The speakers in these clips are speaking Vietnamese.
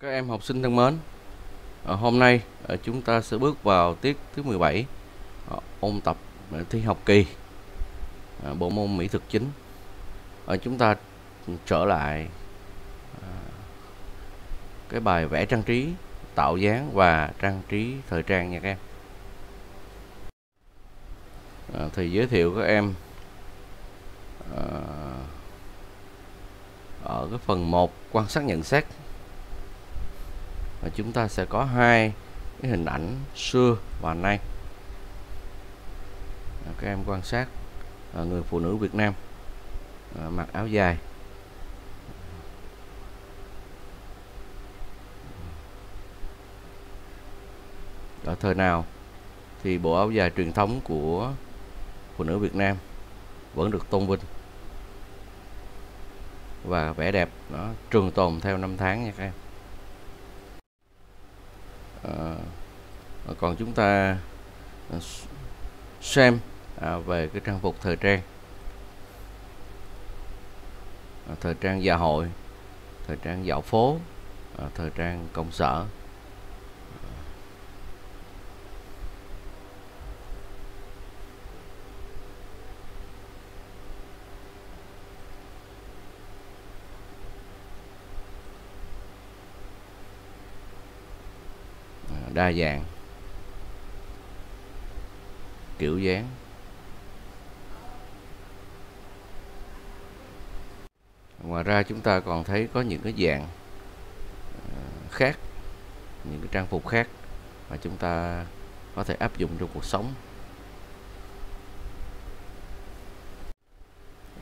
Các em học sinh thân mến, ờ, hôm nay ờ, chúng ta sẽ bước vào tiết thứ 17 ờ, ôn tập thi học kỳ bộ môn mỹ thuật chính. Chúng ta trở lại cái bài vẽ trang trí, tạo dáng và trang trí thời trang nha các em. Thì giới thiệu các em ở cái phần 1 quan sát nhận xét và chúng ta sẽ có hai cái hình ảnh xưa và nay. À, các em quan sát à, người phụ nữ Việt Nam à, mặc áo dài. Ở thời nào thì bộ áo dài truyền thống của phụ nữ Việt Nam vẫn được tôn vinh và vẻ đẹp nó trường tồn theo năm tháng nha các em à, còn chúng ta ờ, xem à, về cái trang phục thời trang. À, thời trang dạ hội thời trang dạo phố à, thời trang công sở. Đa dạng. Kiểu dáng. Ngoài ra chúng ta còn thấy có những cái dạng ờ, khác những cái trang phục khác mà chúng ta có thể áp dụng trong cuộc sống.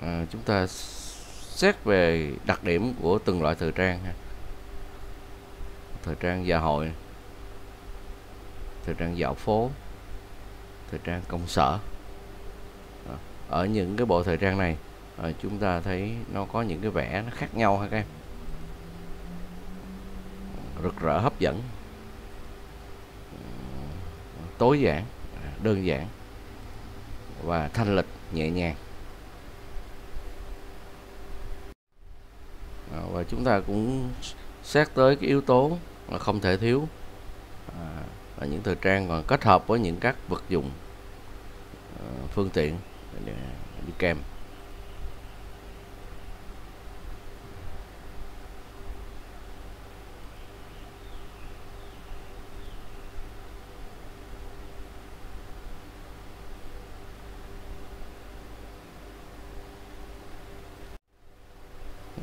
À, chúng ta xét về đặc điểm của từng loại thời trang thời trang gia hội thời trang dạo phố thời trang công sở. Ở những cái bộ thời trang này ờ, chúng ta thấy nó có những cái vẻ nó khác nhau ha các em? Rực rỡ hấp dẫn. Tối giản à, đơn giản. Và thanh lịch nhẹ nhàng. Và chúng ta cũng xét tới cái yếu tố là không thể thiếu. À, và những thời trang còn kết hợp với những các vật dụng ờ, phương tiện để đi kèm.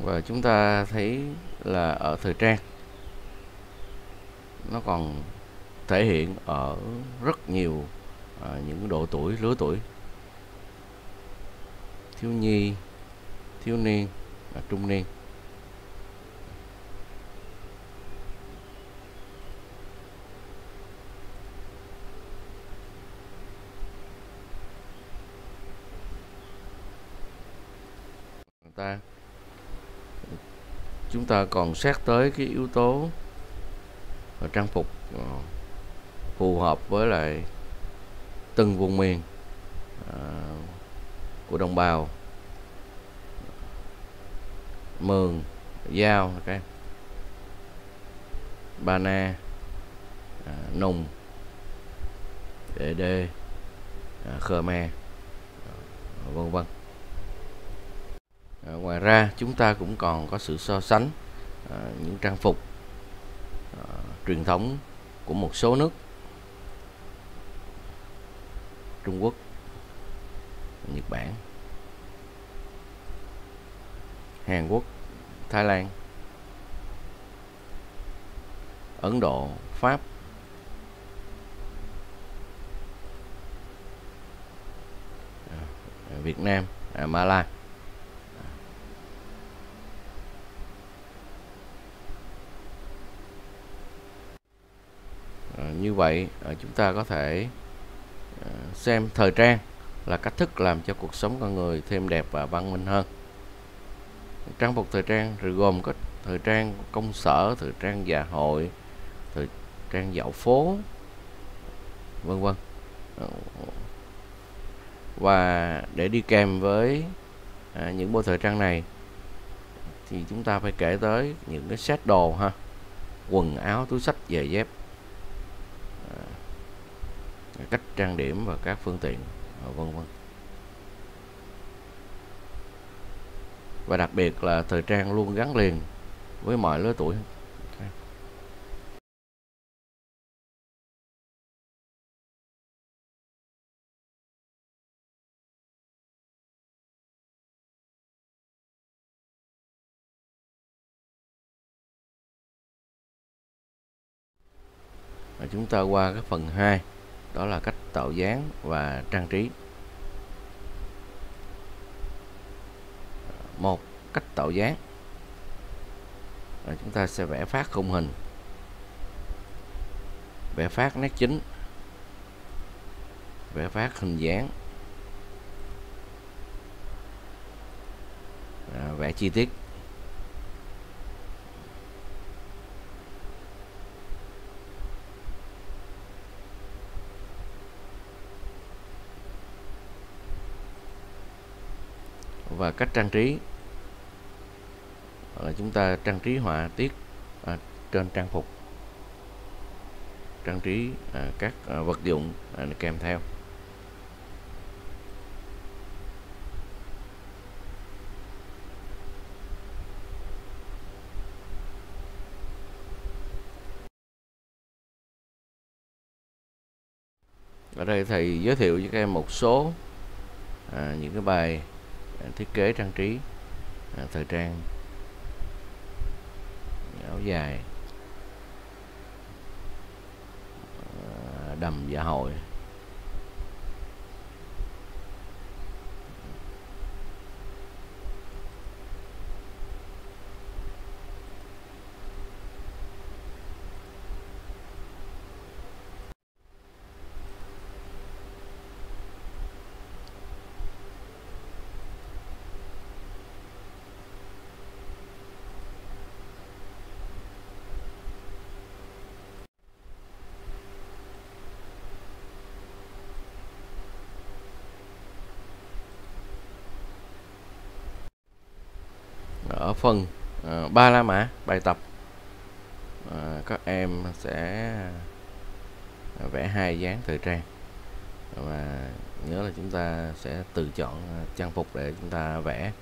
Và chúng ta thấy là ở thời trang, nó còn thể hiện ở rất nhiều à, những độ tuổi lứa tuổi. Thiếu nhi thiếu niên và trung niên. Ta chúng ta còn xét tới cái yếu tố à, trang phục ờ, phù hợp với lại từng vùng miền à, của đồng bào. Mường giao các ba na à, nùng đề đê à, khmer à, vân vân. À, ngoài ra chúng ta cũng còn có sự so sánh à, những trang phục à, truyền thống của một số nước. Trung Quốc Nhật Bản Hàn Quốc Thái Lan Ấn Độ Pháp à, Việt Nam à, Malai à, như vậy à, chúng ta có thể xem thời trang là cách thức làm cho cuộc sống con người thêm đẹp và văn minh hơn. Trang phục thời trang rồi gồm có thời trang công sở thời trang dạ hội thời trang dạo phố vân vân. Và để đi kèm với à, những bộ thời trang này thì chúng ta phải kể tới những cái set đồ ha. Quần áo túi sách giày dép cách trang điểm và các phương tiện ờ, vân vân. Và đặc biệt là thời trang luôn gắn liền với mọi lứa tuổi. Và chúng ta qua cái phần 2 đó là cách tạo dáng và trang trí. Một cách tạo dáng. Rồi chúng ta sẽ vẽ phát khung hình. Vẽ phát nét chính. Vẽ phát hình dáng. À, vẽ chi tiết. Và cách trang trí. Là chúng ta trang trí họa tiết à, trên trang phục. Trang trí à, các à, vật dụng à, kèm theo. Ở đây thầy giới thiệu với các em một số à, những cái bài Ờ, thiết kế trang trí à, thời trang áo dài à, đầm dạ hội ở phần uh, ba la mã bài tập. Uh, các em sẽ ờ, vẽ hai dáng thời trang. Và nhớ là chúng ta sẽ tự chọn trang phục để chúng ta vẽ.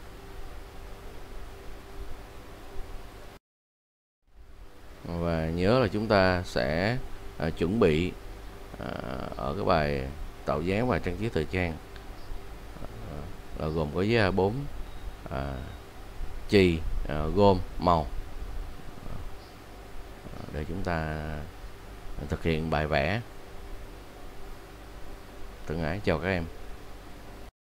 Và nhớ là chúng ta sẽ uh, chuẩn bị uh, ở cái bài tạo dáng và trang trí thời trang. Uh, là gồm có giấy A4 uh, chì ờ, gôm, màu. Ờ, để chúng ta thực hiện bài vẽ. Thân ái chào các em.